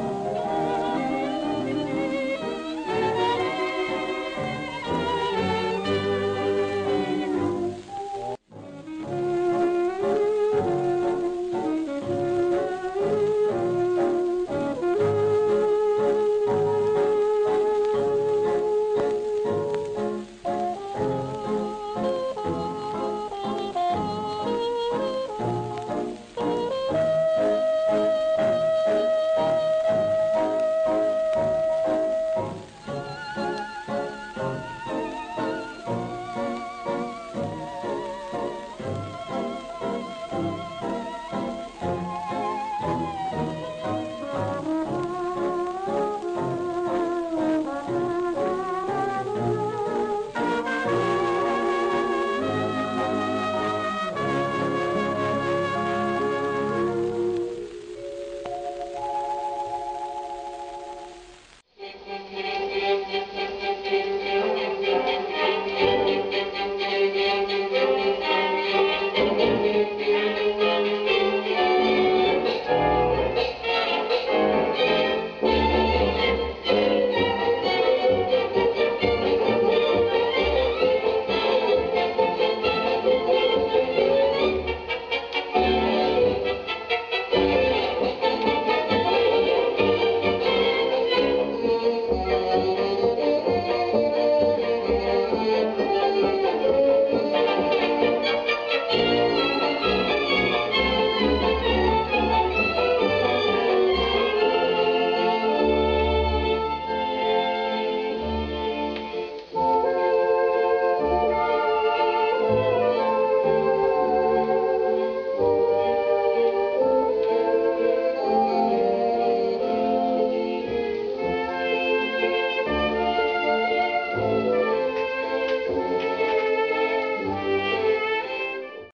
Música